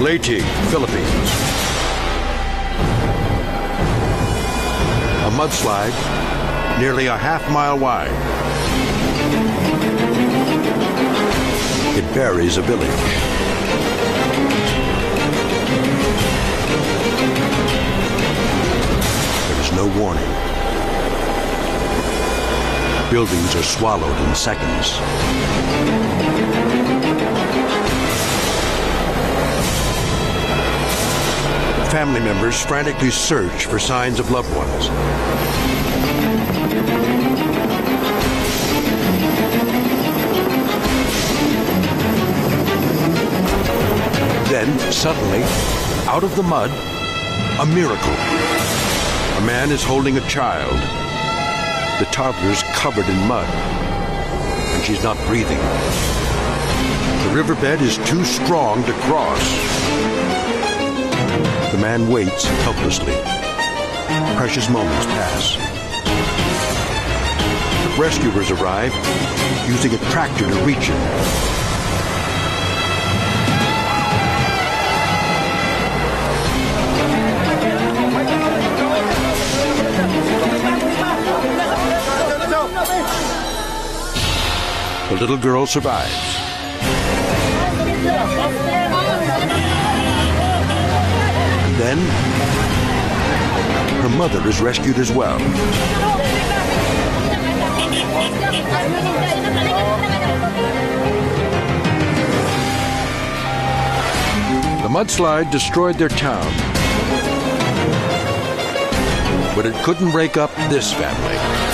Leyte, Philippines. A mudslide nearly a half mile wide. It buries a village. There is no warning. Buildings are swallowed in seconds. Family members frantically search for signs of loved ones. Then, suddenly, out of the mud, a miracle. A man is holding a child. The toddler's covered in mud, and she's not breathing. The riverbed is too strong to cross. Man waits helplessly. Precious moments pass. Rescuers arrive using a tractor to reach him. The little girl survives. Then, her mother is rescued as well. The mudslide destroyed their town. But it couldn't break up this family.